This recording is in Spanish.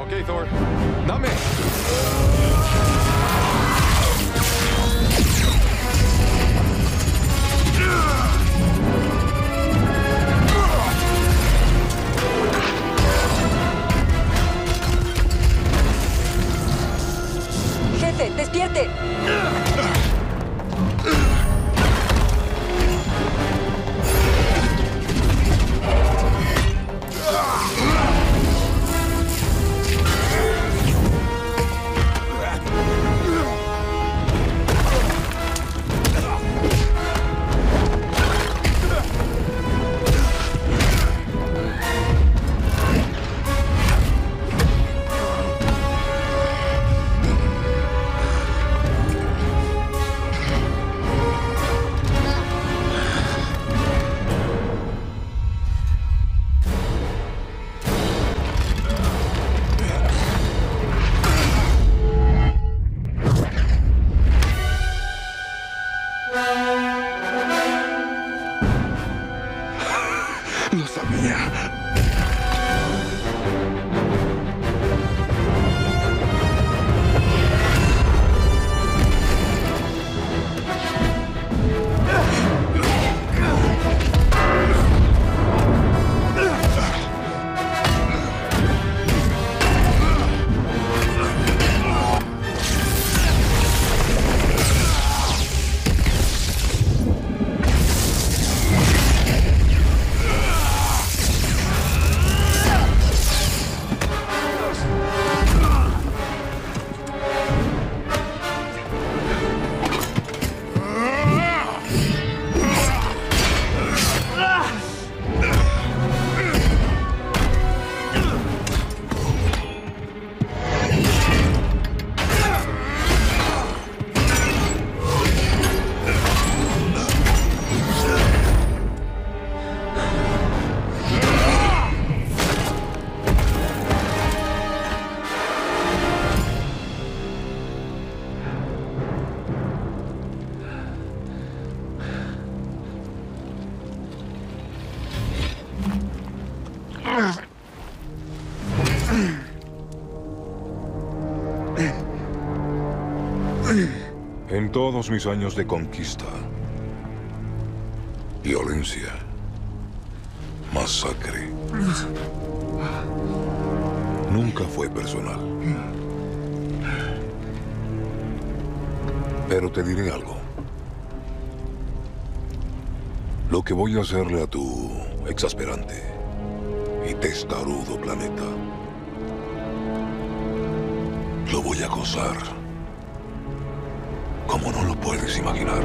Okay, Thor. Not me. En todos mis años de conquista, violencia, masacre, nunca fue personal. Pero te diré algo. Lo que voy a hacerle a tu exasperante y testarudo planeta, lo voy a gozar como no lo puedes imaginar.